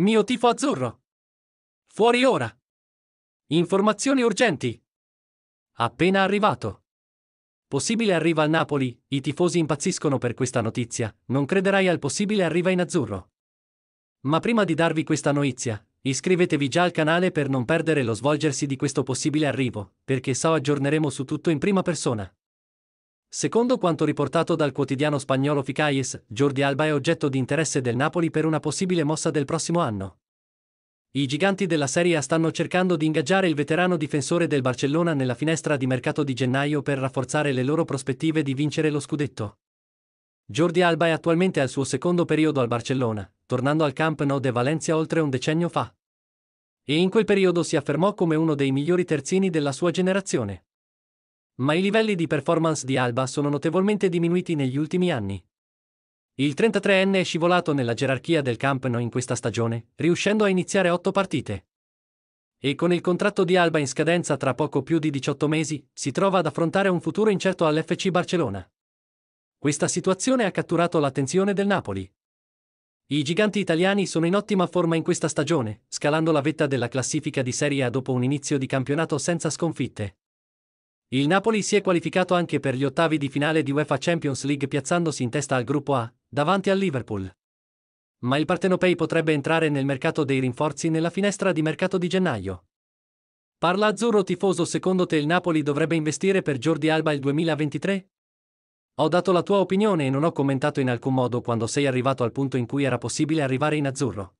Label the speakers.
Speaker 1: Mio tifo azzurro. Fuori ora. Informazioni urgenti. Appena arrivato. Possibile arriva al Napoli, i tifosi impazziscono per questa notizia, non crederai al possibile arriva in azzurro. Ma prima di darvi questa notizia, iscrivetevi già al canale per non perdere lo svolgersi di questo possibile arrivo, perché so aggiorneremo su tutto in prima persona. Secondo quanto riportato dal quotidiano spagnolo Ficayes, Jordi Alba è oggetto di interesse del Napoli per una possibile mossa del prossimo anno. I giganti della Serie A stanno cercando di ingaggiare il veterano difensore del Barcellona nella finestra di mercato di gennaio per rafforzare le loro prospettive di vincere lo scudetto. Jordi Alba è attualmente al suo secondo periodo al Barcellona, tornando al Camp Nou de Valencia oltre un decennio fa. E in quel periodo si affermò come uno dei migliori terzini della sua generazione ma i livelli di performance di Alba sono notevolmente diminuiti negli ultimi anni. Il 33enne è scivolato nella gerarchia del Camp Nou in questa stagione, riuscendo a iniziare otto partite. E con il contratto di Alba in scadenza tra poco più di 18 mesi, si trova ad affrontare un futuro incerto all'FC Barcellona. Questa situazione ha catturato l'attenzione del Napoli. I giganti italiani sono in ottima forma in questa stagione, scalando la vetta della classifica di Serie A dopo un inizio di campionato senza sconfitte. Il Napoli si è qualificato anche per gli ottavi di finale di UEFA Champions League piazzandosi in testa al gruppo A, davanti al Liverpool. Ma il Partenopei potrebbe entrare nel mercato dei rinforzi nella finestra di mercato di gennaio. Parla azzurro tifoso, secondo te il Napoli dovrebbe investire per Jordi Alba il 2023? Ho dato la tua opinione e non ho commentato in alcun modo quando sei arrivato al punto in cui era possibile arrivare in azzurro.